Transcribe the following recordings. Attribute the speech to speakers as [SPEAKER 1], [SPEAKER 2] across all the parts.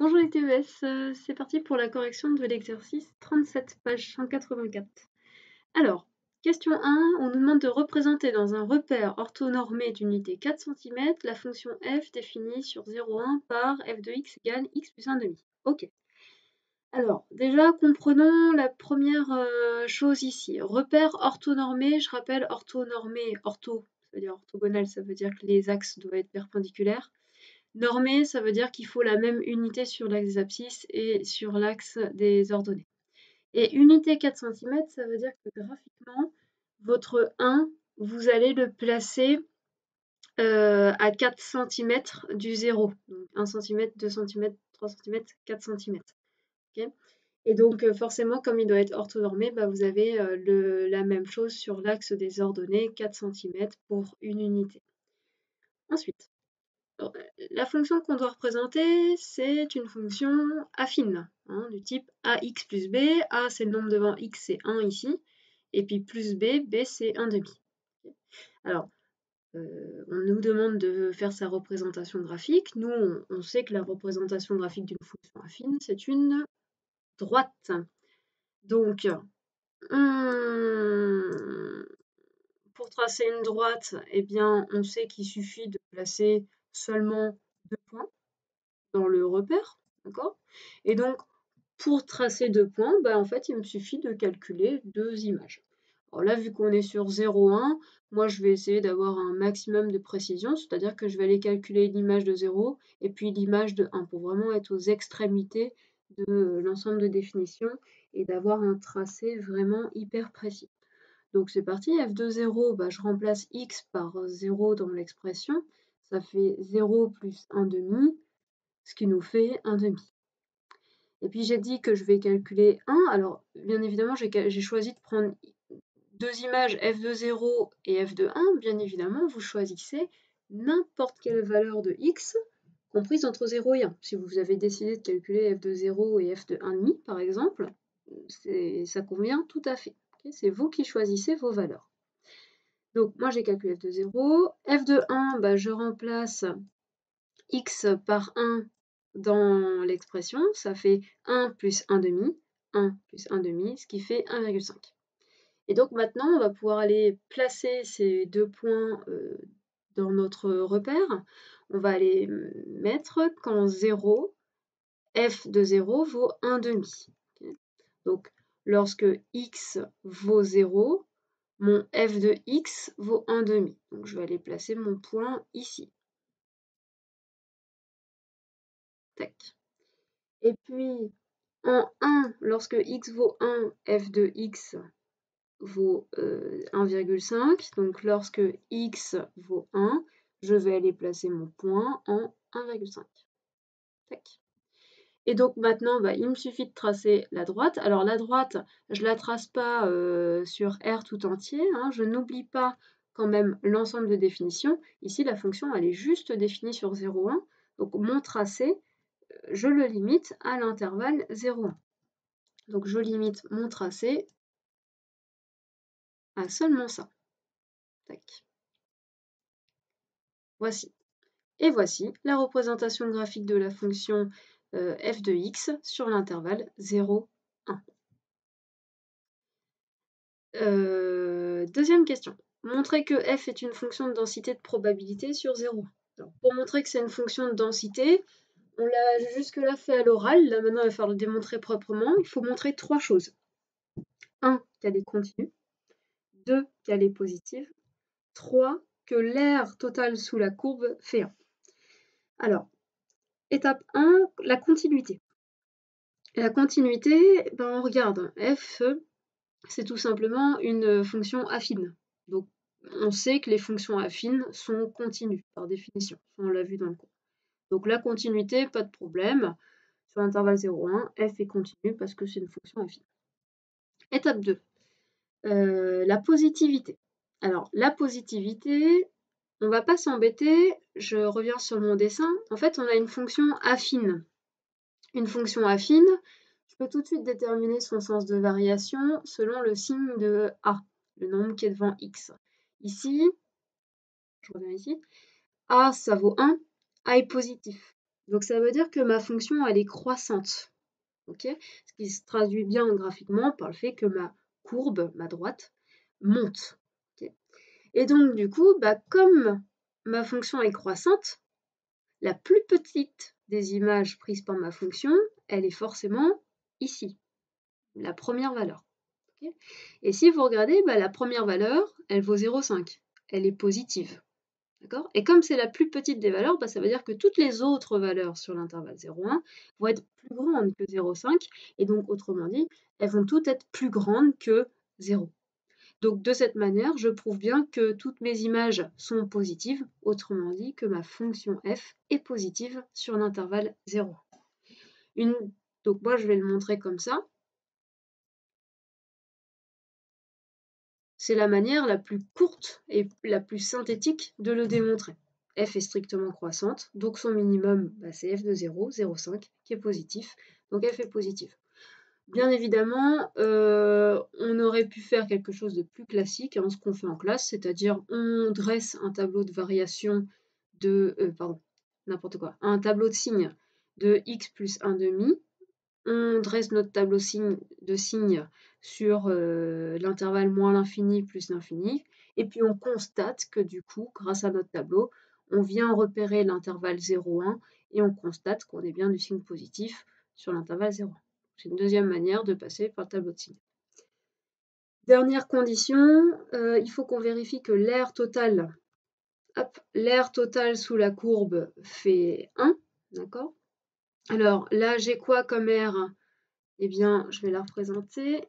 [SPEAKER 1] Bonjour les TES, euh, c'est parti pour la correction de l'exercice 37, page 184. Alors, question 1, on nous demande de représenter dans un repère orthonormé d'unité 4 cm la fonction f définie sur 0,1 par f de x égale x plus 1 demi. Ok. Alors, déjà, comprenons la première euh, chose ici. Repère orthonormé, je rappelle, orthonormé, ortho, ça veut dire orthogonal, ça veut dire que les axes doivent être perpendiculaires. Normé, ça veut dire qu'il faut la même unité sur l'axe des abscisses et sur l'axe des ordonnées. Et unité 4 cm, ça veut dire que graphiquement, votre 1, vous allez le placer euh, à 4 cm du 0. Donc 1 cm, 2 cm, 3 cm, 4 cm. et donc euh, forcément, comme il doit être orthonormé, bah, vous avez euh, la même chose sur l'axe des ordonnées, 4 cm pour une unité. Ensuite, la fonction qu'on doit représenter, c'est une fonction affine, hein, du type ax plus b. a, c'est le nombre devant x, c'est 1 ici. Et puis plus b, b, c'est 1 demi. Alors, euh, on nous demande de faire sa représentation graphique. Nous, on, sait que la représentation graphique d'une fonction affine, c'est une droite. Donc, pour tracer une droite, eh bien, on sait qu'il suffit de placer seulement deux points dans le repère, d'accord? Et donc, pour tracer deux points, bah, en fait, il me suffit de calculer deux images. Alors là, vu qu'on est sur 0,1, moi, je vais essayer d'avoir un maximum de précision, c'est-à-dire que je vais aller calculer l'image de 0 et puis l'image de 1 pour vraiment être aux extrémités de l'ensemble de définition et d'avoir un tracé vraiment hyper précis. Donc c'est parti, f de 0, bah, je remplace x par 0 dans l'expression ça fait 0 plus 1 demi, ce qui nous fait 1 demi. Et puis j'ai dit que je vais calculer 1. Alors bien évidemment, j'ai choisi de prendre deux images f de 0 et f de 1. Bien évidemment, vous choisissez n'importe quelle valeur de x comprise entre 0 et 1. Si vous avez décidé de calculer f de 0 et f de 1,5 par exemple, ça convient tout à fait. C'est vous qui choisissez vos valeurs. Donc moi j'ai calculé f de 0. f de 1, bah, je remplace x par 1 dans l'expression. Ça fait 1 plus 1 demi. 1 plus 1 demi, ce qui fait 1,5. Et donc maintenant, on va pouvoir aller placer ces deux points euh, dans notre repère. On va aller mettre quand 0, f de 0 vaut 1 demi. Donc lorsque x vaut 0, mon f de x vaut 1 demi. Donc je vais aller placer mon point ici. Tac. Et puis en 1, lorsque x vaut 1, f de x vaut 1,5. Euh, Donc lorsque x vaut 1, je vais aller placer mon point en 1,5. Tac. Et donc maintenant, bah, il me suffit de tracer la droite. Alors la droite, je ne la trace pas euh, sur R tout entier. Hein. Je n'oublie pas quand même l'ensemble de définitions. Ici, la fonction, elle est juste définie sur 0,1. Donc mon tracé, je le limite à l'intervalle 0,1. Donc je limite mon tracé à seulement ça. Tac. Voici. Et voici la représentation graphique de la fonction euh, f de x sur l'intervalle 0, 1. Euh, deuxième question. Montrer que f est une fonction de densité de probabilité sur 0. pour montrer que c'est une fonction de densité, on l'a jusque-là fait à l'oral, là maintenant il va falloir le démontrer proprement. Il faut montrer trois choses. 1. Qu'elle est continue. 2. Qu'elle est positive. 3. Que l'air total sous la courbe fait 1. Alors, Étape 1, la continuité. La continuité, ben on regarde, f, c'est tout simplement une fonction affine. Donc on sait que les fonctions affines sont continues par définition, on l'a vu dans le cours. Donc la continuité, pas de problème. Sur l'intervalle 0,1, f est continue parce que c'est une fonction affine. Étape 2, euh, la positivité. Alors la positivité, on va pas s'embêter, je reviens sur mon dessin. En fait, on a une fonction affine. Une fonction affine, je peux tout de suite déterminer son sens de variation selon le signe de A, le nombre qui est devant X. Ici, je reviens ici, A ça vaut 1, A est positif. Donc ça veut dire que ma fonction, elle est croissante. Ce qui se traduit bien graphiquement par le fait que ma courbe, ma droite, monte. Et donc du coup, bah, comme ma fonction est croissante, la plus petite des images prises par ma fonction, elle est forcément ici, la première valeur. Et si vous regardez, bah, la première valeur, elle vaut 0,5. Elle est positive. Et comme c'est la plus petite des valeurs, bah, ça veut dire que toutes les autres valeurs sur l'intervalle 0,1 vont être plus grandes que 0,5. Et donc, autrement dit, elles vont toutes être plus grandes que 0. Donc, de cette manière, je prouve bien que toutes mes images sont positives. Autrement dit, que ma fonction f est positive sur l'intervalle 0. Une... Donc, moi, je vais le montrer comme ça. C'est la manière la plus courte et la plus synthétique de le démontrer. f est strictement croissante, donc son minimum, bah, c'est f de 0, 0,5, qui est positif. Donc f est positif. Bien évidemment, euh, on aurait pu faire quelque chose de plus classique, hein, ce qu'on fait en classe, c'est-à-dire on dresse un tableau de variation de, euh, pardon, n'importe quoi, un tableau de signes de x plus 1 demi, on dresse notre tableau de signes sur euh, l'intervalle moins l'infini plus l'infini, et puis on constate que du coup, grâce à notre tableau, on vient repérer l'intervalle 0,1 et on constate qu'on est bien du signe positif sur l'intervalle 0,1. C'est une deuxième manière de passer par le tableau de signes. Dernière condition, euh, il faut qu'on vérifie que l'air total, sous la courbe fait 1, d'accord? Alors là, j'ai quoi comme air? Eh bien, je vais la représenter.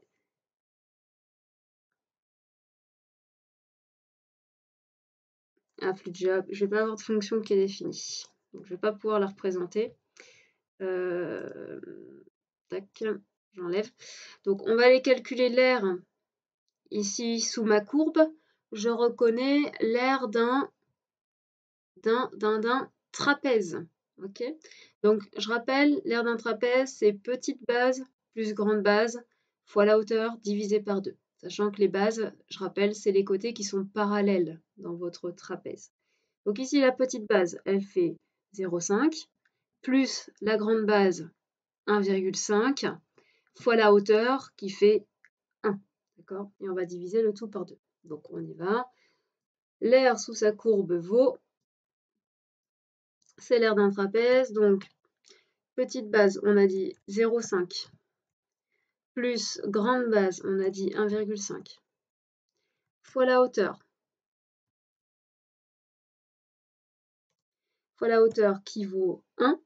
[SPEAKER 1] un flux de job. Je ne vais pas avoir de fonction qui est définie. Donc, je ne vais pas pouvoir la représenter. Euh, tac, j'enlève. Donc, on va aller calculer l'air ici sous ma courbe. Je reconnais l'air d'un d'un trapèze. Ok? Donc, je rappelle, l'air d'un trapèze, c'est petite base plus grande base fois la hauteur divisée par 2. Sachant que les bases, je rappelle, c'est les côtés qui sont parallèles dans votre trapèze. Donc ici, la petite base, elle fait 0,5 plus la grande base 1,5 fois la hauteur qui fait 1. D'accord? Et on va diviser le tout par 2. Donc on y va. L'air sous sa courbe vaut, c'est l'air d'un trapèze. Donc petite base, on a dit 0,5 plus grande base, on a dit 1,5, fois la hauteur, fois la hauteur qui vaut 1,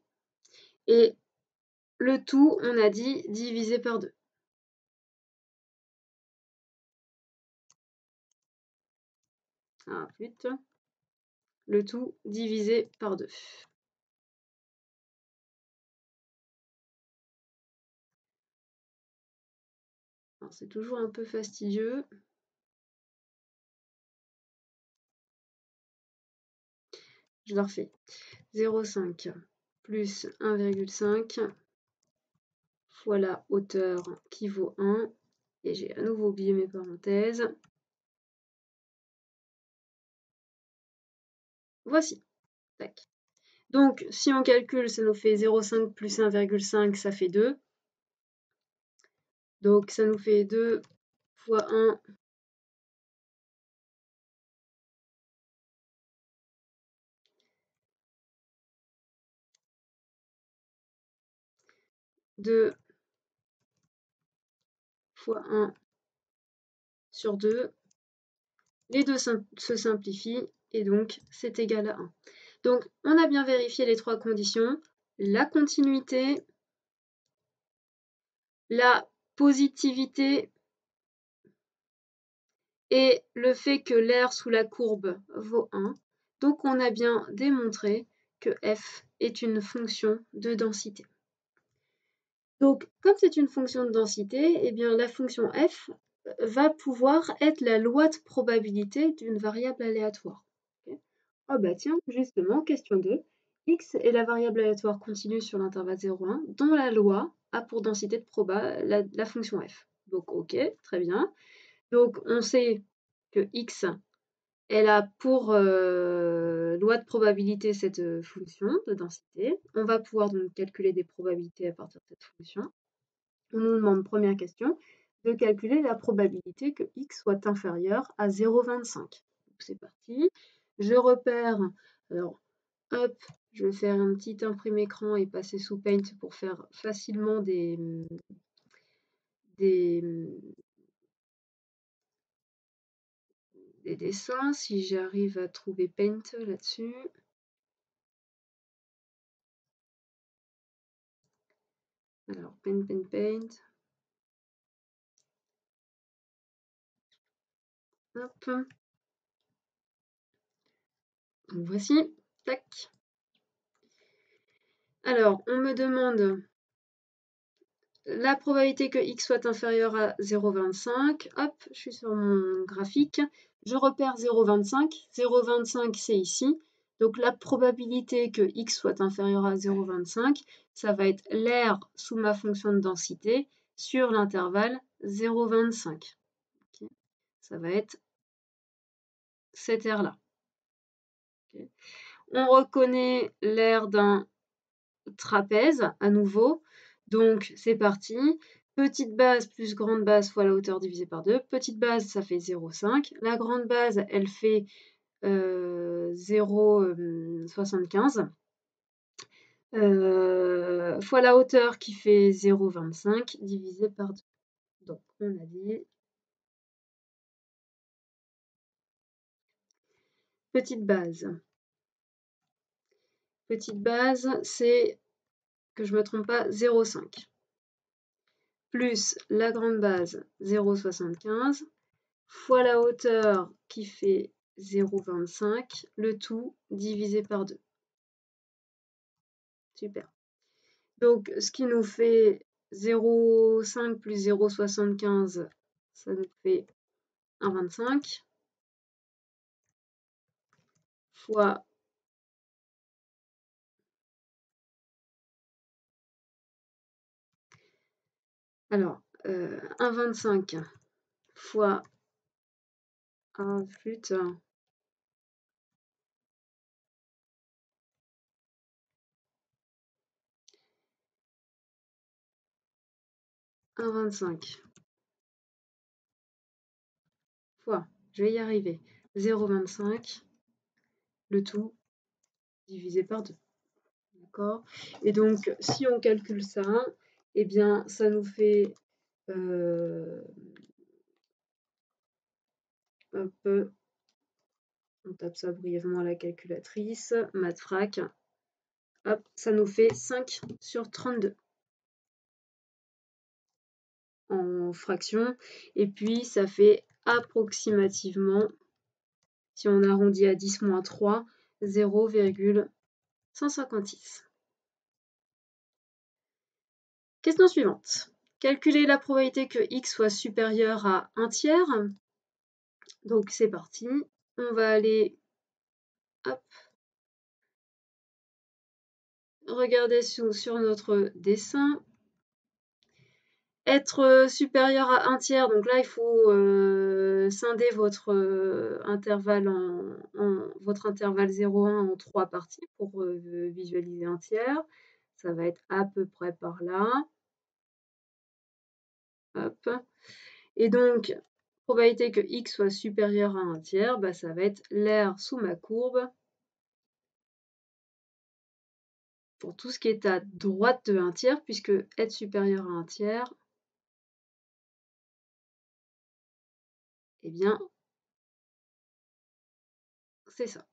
[SPEAKER 1] et le tout, on a dit divisé par 2. Ah, vite. Le tout divisé par 2. c'est toujours un peu fastidieux. Je leur fais 0,5 plus 1,5 fois la hauteur qui vaut 1. Et j'ai à nouveau oublié mes parenthèses. Voici. Donc, si on calcule, ça nous fait 0,5 plus 1,5, ça fait 2. Donc ça nous fait 2 fois 1 2 fois 1 sur 2. Les deux se simplifient et donc c'est égal à 1. Donc on a bien vérifié les trois conditions. La continuité, la positivité et le fait que l'air sous la courbe vaut 1. Donc on a bien démontré que f est une fonction de densité. Donc comme c'est une fonction de densité, eh bien la fonction f va pouvoir être la loi de probabilité d'une variable aléatoire. oh bah tiens, justement, question 2. x est la variable aléatoire continue sur l'intervalle 0,1 dont la loi a pour densité de proba la, fonction f. Donc ok, très bien. Donc on sait que x elle a pour euh, loi de probabilité cette euh, fonction de densité. On va pouvoir donc calculer des probabilités à partir de cette fonction. On nous demande, première question, de calculer la probabilité que x soit inférieur à 0,25. C'est parti. Je repère, alors hop, je vais faire un petit imprime écran et passer sous Paint pour faire facilement des, des, des dessins, si j'arrive à trouver Paint là-dessus. Alors, Paint, Paint, Paint. Hop. voici. Tac. Alors, on me demande la probabilité que x soit inférieur à 0,25. Hop, je suis sur mon graphique. Je repère 0,25. 0,25, c'est ici. Donc la probabilité que x soit inférieur à 0,25, ça va être l'air sous ma fonction de densité sur l'intervalle 0,25. Ça va être cet air-là. On reconnaît l'air d'un trapèze à nouveau. Donc c'est parti. Petite base plus grande base fois la hauteur divisée par 2. Petite base, ça fait 0,5. La grande base, elle fait 0,75. Euh, euh, fois la hauteur qui fait 0,25 divisé par 2. Donc on a dit petite base. Petite base, c'est que je ne me trompe pas, 0,5 plus la grande base 0,75 fois la hauteur qui fait 0,25, le tout divisé par 2. Super. Donc, ce qui nous fait 0,5 plus 0,75, ça nous fait 1,25 fois Alors, euh, 1,25 fois un flûte. 1,25 fois, je vais y arriver, 0,25, le tout divisé par 2. D'accord? Et donc, si on calcule ça, eh bien, ça nous fait euh, un peu, on tape ça brièvement à la calculatrice, mathfrac, hop, ça nous fait 5 sur 32 en fraction, et puis ça fait approximativement, si on arrondit à 10 moins 3, 0,156. Question suivante. Calculer la probabilité que x soit supérieur à 1 tiers. Donc c'est parti. On va aller regarder sur, notre dessin. Être supérieur à 1 tiers, donc là il faut euh, scinder votre euh, intervalle en, votre intervalle 0,1 en trois parties pour euh, visualiser un tiers. Ça va être à peu près par là. Et donc, probabilité que x soit supérieur à 1 tiers, bah, ça va être l'air sous ma courbe pour tout ce qui est à droite de 1 tiers, puisque être supérieur à 1 tiers, eh bien, c'est ça.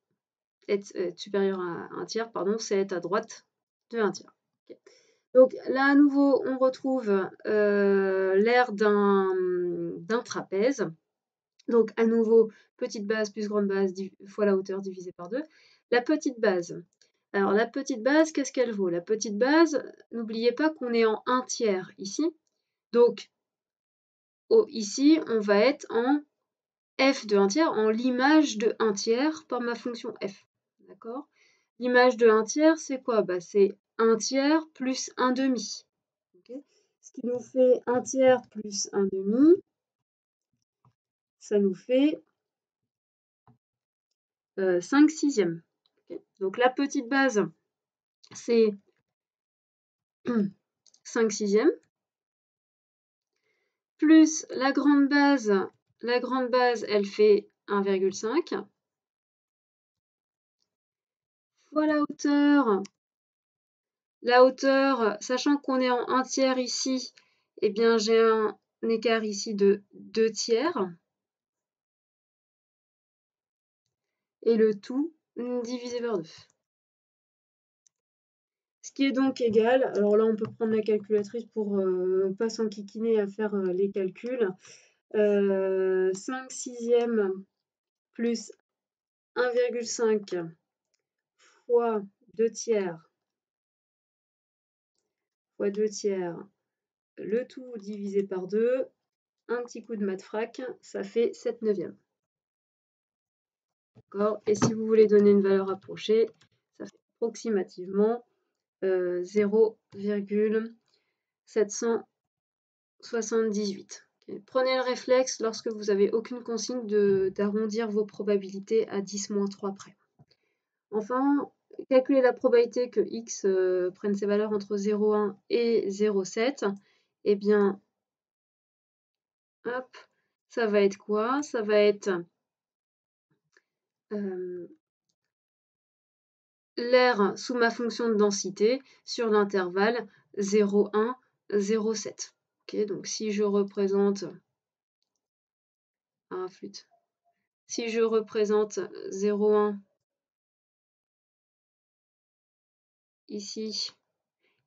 [SPEAKER 1] Être, supérieur à 1 tiers, pardon, c'est être à droite de 1 tiers. Donc là, à nouveau, on retrouve euh, l'air d'un trapèze. Donc à nouveau, petite base plus grande base fois la hauteur divisée par 2. La petite base. Alors la petite base, qu'est-ce qu'elle vaut? La petite base, n'oubliez pas qu'on est en 1 tiers ici. Donc ici, on va être en f de 1 tiers, en l'image de 1 tiers par ma fonction f. D'accord? L'image de 1 tiers, c'est quoi? Bah, C'est 1 tiers plus 1 demi. Ce qui nous fait 1 tiers plus 1 demi, ça nous fait 5 sixièmes. Donc la petite base, c'est 5 sixièmes. Plus la grande base, la grande base, elle fait 1,5 fois la hauteur. La hauteur, sachant qu'on est en 1 tiers ici, eh bien j'ai un écart ici de 2 tiers. Et le tout divisé par 2. Ce qui est donc égal, alors là on peut prendre la calculatrice pour euh, pas s'enquiquiner à faire euh, les calculs. 5 euh, sixièmes plus 1,5 fois 2 tiers fois 2 tiers, le tout divisé par 2, un petit coup de mat frac, ça fait 7 neuvièmes. D'accord? Et si vous voulez donner une valeur approchée, ça fait approximativement 0,778. Euh, Prenez le réflexe lorsque vous n'avez aucune consigne d'arrondir vos probabilités à 10-3 près. Enfin, calculer la probabilité que x euh, prenne ses valeurs entre 0,1 et 0,7, eh bien, hop, ça va être quoi? Ça va être euh, l'air sous ma fonction de densité sur l'intervalle 0,1, 0,7. Ok, donc si je représente ah, flûte. Si je représente 0,1 ici.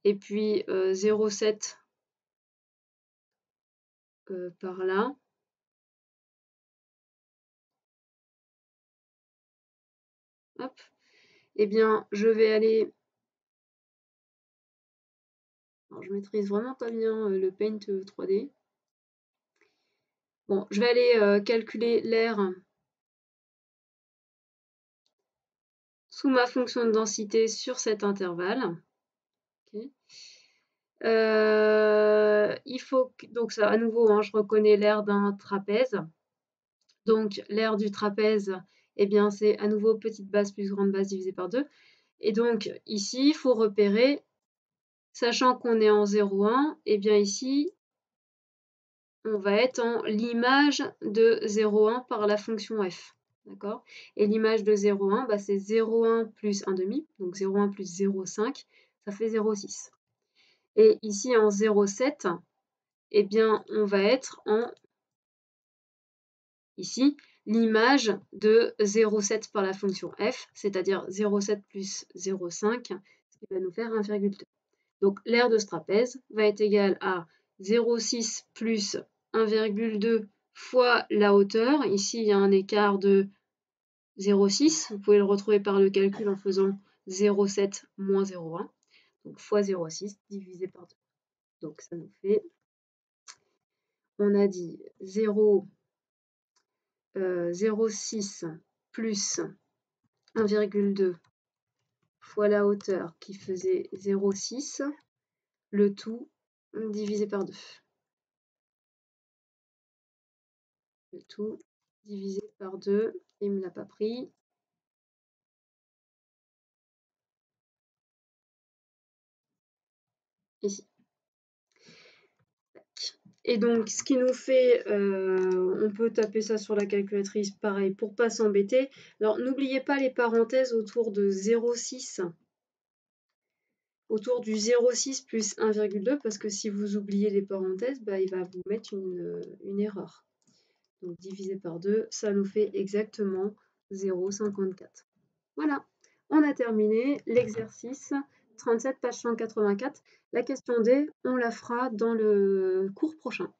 [SPEAKER 1] Et puis 0,7 euh, euh, par là, hop, eh bien, je vais aller... Je maîtrise vraiment pas bien euh, le Paint 3D. Bon, je vais aller calculer l'air ma fonction de densité sur cet intervalle. Euh, il faut donc ça à nouveau, hein, je reconnais l'air d'un trapèze. Donc l'air du trapèze, eh bien, c'est à nouveau petite base plus grande base divisée par 2. Et donc, ici, il faut repérer, sachant qu'on est en 0,1, eh bien ici, on va être en l'image de 0,1 par la fonction f. D'accord? Et l'image de 0,1, bah, c'est 0,1 plus 1 demi, donc 0,1 plus 0,5, ça fait 0,6. Et ici, en 0,7, eh bien, on va être en, ici, l'image de 0,7 par la fonction f, c'est-à-dire 0,7 plus 0,5, ce qui va nous faire 1,2. Donc l'aire de ce trapèze va être égal à 0,6 plus 1,2 fois la hauteur. Ici, il y a un écart de 0,6. Vous pouvez le retrouver par le calcul en faisant 0,7 moins 0,1. Donc fois 0,6 divisé par 2. Donc ça nous fait, on a dit 0, 0,6 euh, plus 1,2 fois la hauteur qui faisait 0,6, le tout divisé par 2. Le tout divisé par 2, il ne me l'a pas pris. Ici. Et donc, ce qui nous fait, euh, on peut taper ça sur la calculatrice, pareil, pour pas s'embêter. Alors, n'oubliez pas les parenthèses autour de 0,6. Autour du 0,6 plus 1,2, parce que si vous oubliez les parenthèses, bah, il va vous mettre une, erreur. Donc, divisé par 2, ça nous fait exactement 0,54. Voilà, on a terminé l'exercice 37, page 184. La question D, on la fera dans le cours prochain.